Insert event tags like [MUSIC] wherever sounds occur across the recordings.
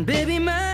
baby, my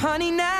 honey, now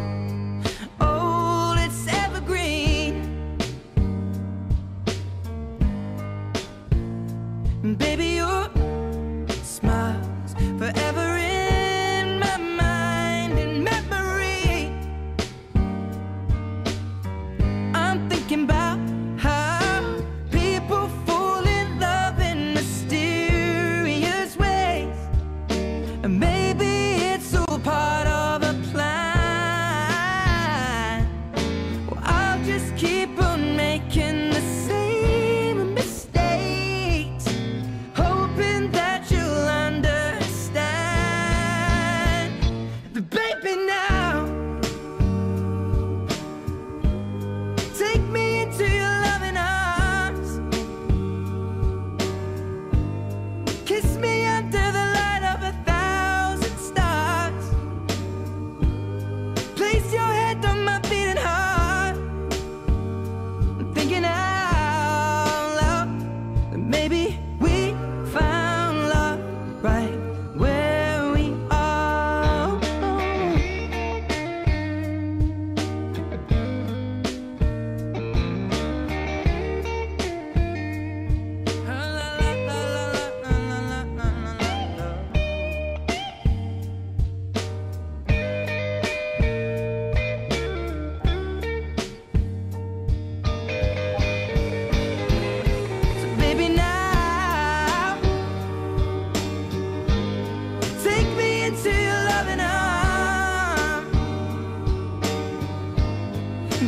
Baby,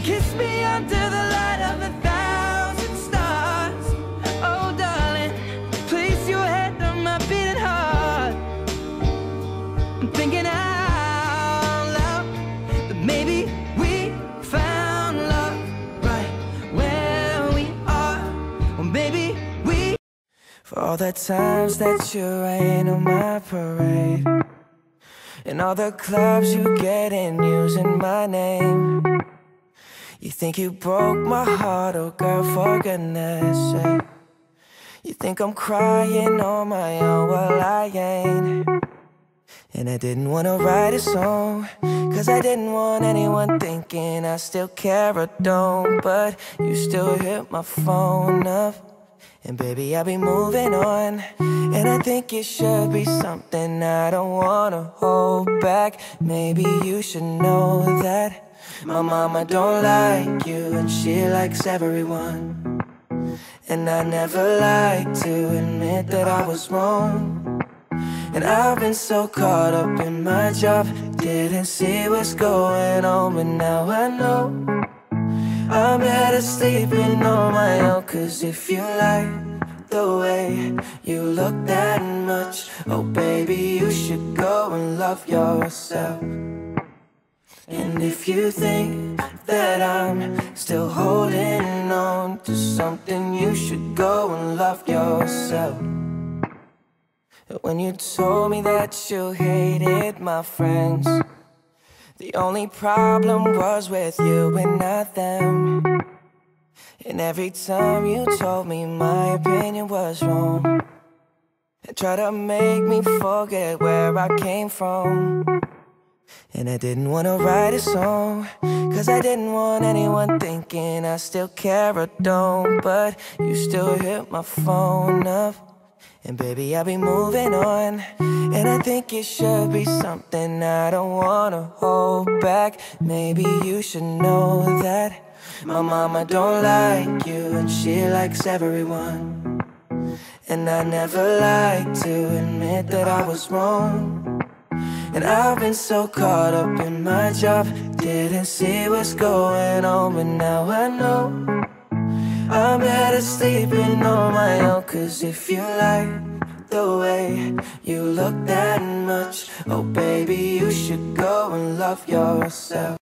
Kiss me under the light of a thousand stars Oh darling, place your head on my beating heart I'm thinking out loud that maybe we found love right where we are. Well, maybe we. For all the times that you rain on my parade, and all the clubs you get in using my name. You think you broke my heart, oh girl, for goodness sake. You think I'm crying on my own, well, I ain't. And I didn't wanna write a song, cause I didn't want anyone thinking I still care or don't. But you still hit my phone up, and baby, I'll be moving on. And I think it should be something I don't wanna hold back. Maybe you should know that my mama don't like you, and she likes everyone. And I never like to admit that I was wrong. And I've been so caught up in my job, didn't see what's going on, but now I know. I'm better sleeping on my own, cause if you like the way you look that much, oh baby, you should go and love yourself. And if you think that I'm still holding on to something, you should go and love yourself. When you told me that you hated my friends, the only problem was with you and not them. And every time you told me my opinion was wrong, and tried to make me forget where I came from. And I didn't wanna write a song, cause I didn't want anyone thinking I still care or don't. But you still hit my phone up, and baby, I'll be moving on. And I think it should be something I don't wanna hold back. Maybe you should know that my mama don't like you, and she likes everyone. And I never like to admit that I was wrong. And I've been so caught up in my job Didn't see what's going on But now I know. I'm better sleeping on my own Cause if you like the way you look that much Oh baby, you should go and love yourself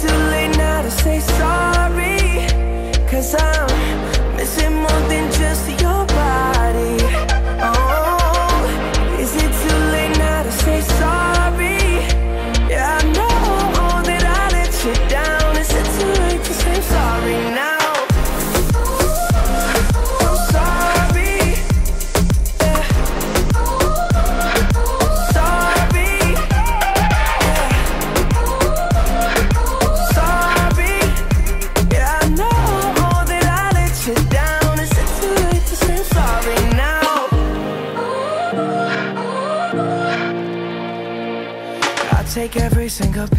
Too late now to say sorry? Cause I'm missing more than just your body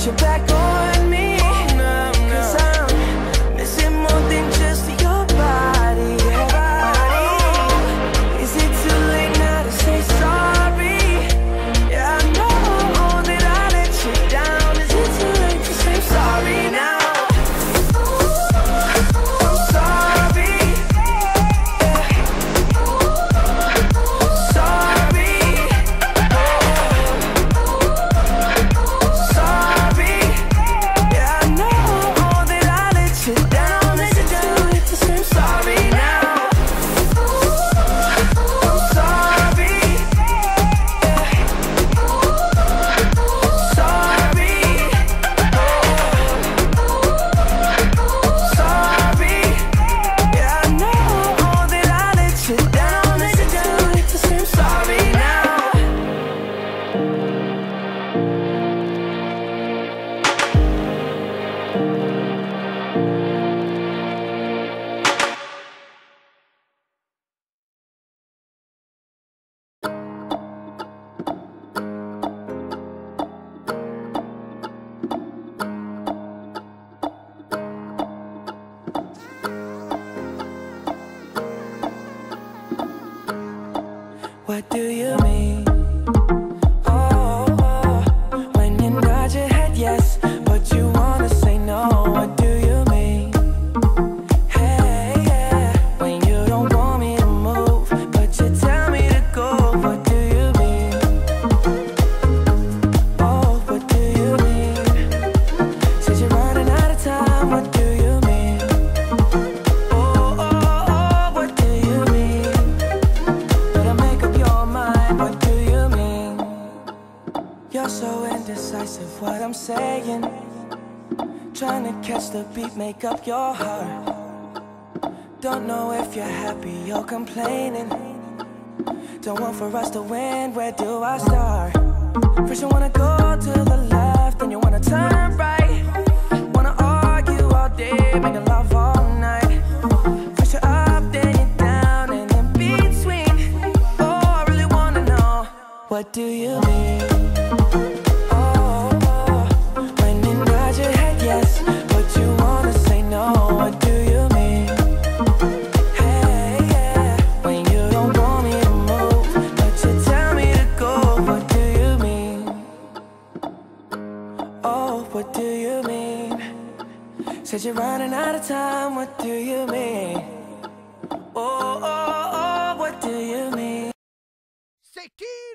get you back on complaining. Don't want for us to win, where do I start? First, you wanna go to the left, then you wanna turn right. Wanna argue all day, making love all night. First, you're up, then you're down, and in between. Oh, I really wanna know, what do you mean?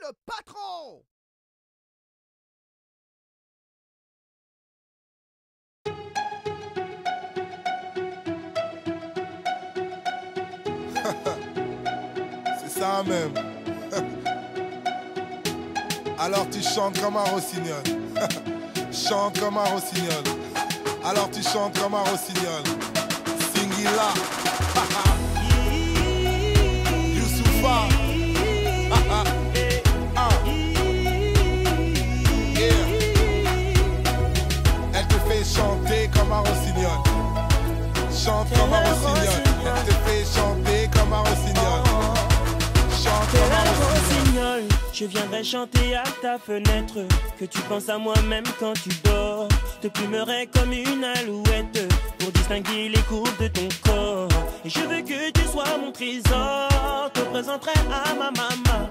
Le patron [LAUGHS] C'est ça même. [LAUGHS] Alors tu chantes comme un rossignol. [LAUGHS] Chante comme un rossignol. Alors tu chantes comme un rossignol. Singila. Comme un rossignol. Chante comme un rossignol. Elle te fait chanter comme un rossignol. Chante comme un rossignol. je viendrai chanter à ta fenêtre Que tu penses à moi même quand tu dors Te plumerai comme une alouette Pour distinguer les courbes de ton corps Et je veux que tu sois mon trésor Te présenterai à ma maman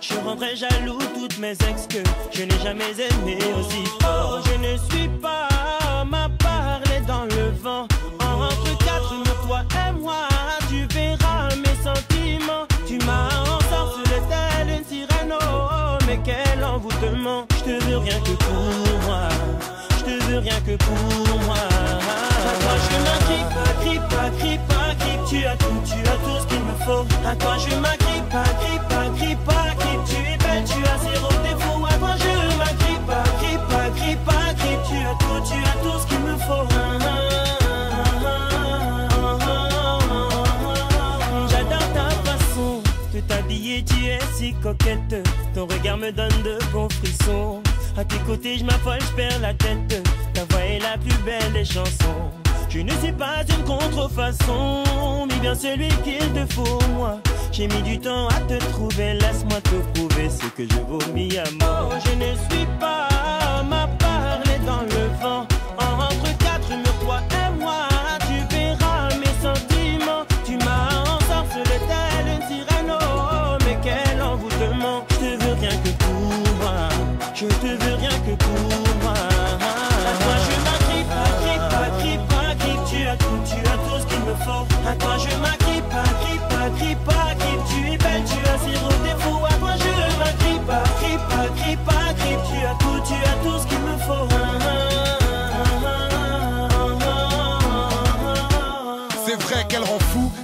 Je rendrai jaloux toutes mes ex que je n'ai jamais aimé aussi fort Je ne suis pas parler dans le vent. Entre quatre murs, toi et moi. Tu verras mes sentiments. Tu m'as ensorcelé telle une sirène. Oh, Mais quel envoûtement. Je te veux rien que pour moi. Je te veux rien que pour moi. À toi je m'agrippe, agrippe, agrippe, agrippe Tu as tout, tu as tout ce qu'il me faut. À toi je m'agrippe, agrippe, agrippe, agrippe Tu es belle, tu as zéro si coquette. Ton regard me donne de bons frissons. À tes côtés, je m'affole, je perds la tête. Ta voix est la plus belle des chansons. Je ne suis pas une contrefaçon, mais bien celui qu'il te faut, moi. J'ai mis du temps à te trouver, laisse-moi te prouver ce que je vomis à mort.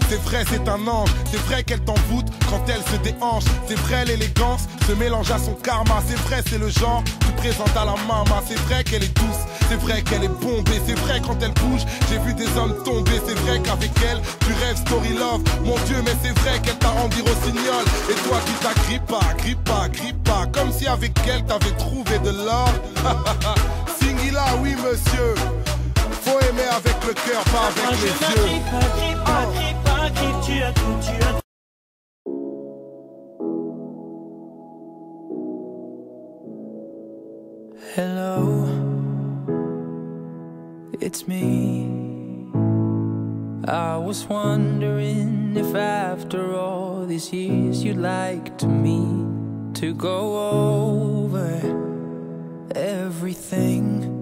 C'est vrai c'est un ange, c'est vrai qu'elle t'envoûte quand elle se déhanche, c'est vrai l'élégance se mélange à son karma, c'est vrai c'est le genre tu présentes à la maman, c'est vrai qu'elle est douce, c'est vrai qu'elle est bombée, c'est vrai quand elle bouge, j'ai vu des hommes tomber, c'est vrai qu'avec elle tu rêves story love, mon dieu mais c'est vrai qu'elle t'a rendu rossignol, et toi tu t'agrippes pas, grippe pas, grippe pas, comme si avec elle t'avais trouvé de l'or, [LAUGHS] Singila oui monsieur, avec le cœur, pas avec les yeux. m'agrippe, agrippe, agrippe, agrippe, tu as tout, tu as Hello, it's me. I was wondering if after all these years you'd like to me to go over everything.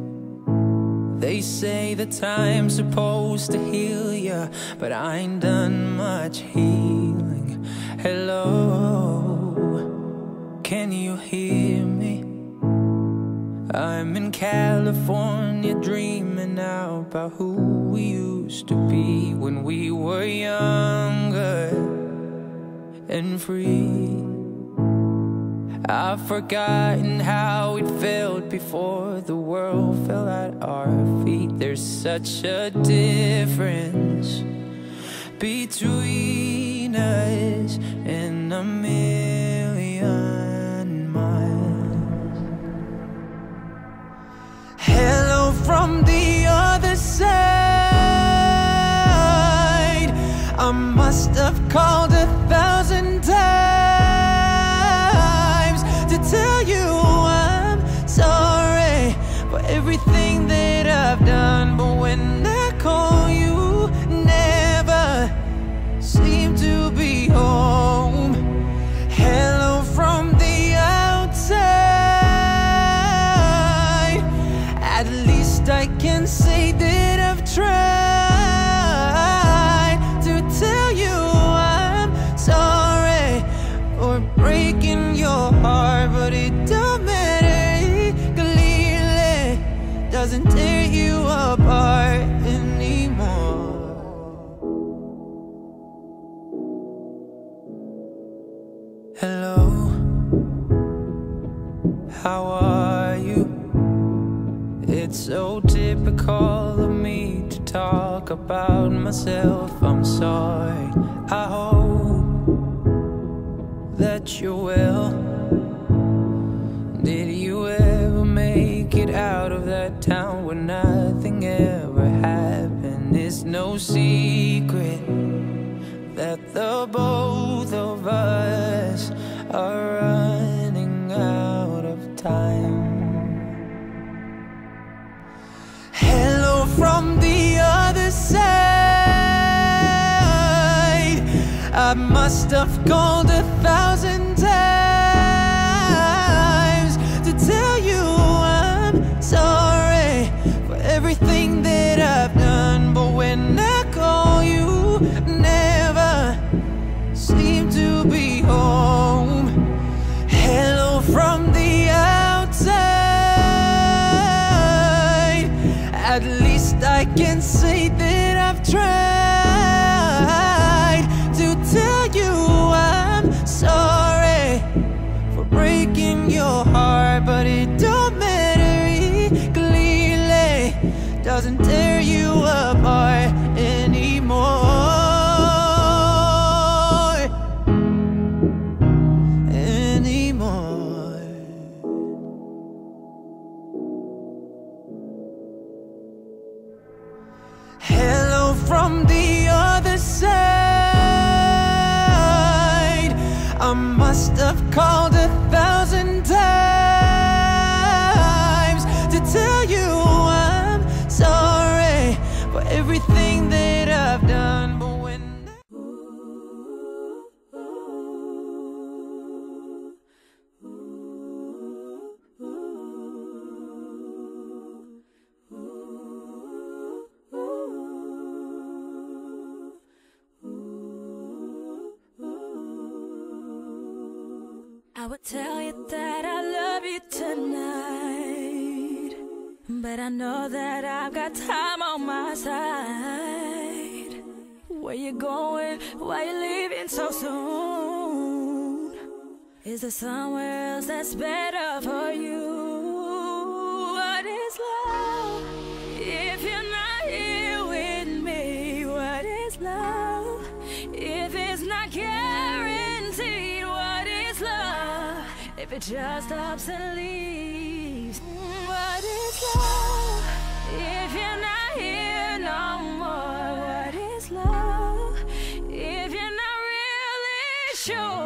They say that time's supposed to heal ya, but I ain't done much healing. Hello, can you hear me? I'm in California dreaming out about who we used to be when we were younger and free. I've forgotten how it felt before the world fell at our feet. There's such a difference between us and a million miles. Hello from the other side. I must have called It's so typical of me to talk about myself. I'm sorry. I hope that you're well. Did you ever make it out of that town where nothing ever happened? It's no secret that the both of us are Must have called a thousand I would tell you that I love you tonight. But I know that I've got time on my side. Where you going? Why you leaving so soon? Is there somewhere else that's better it just stops and leaves, what is love? If you're not here no more, what is love? If you're not really sure,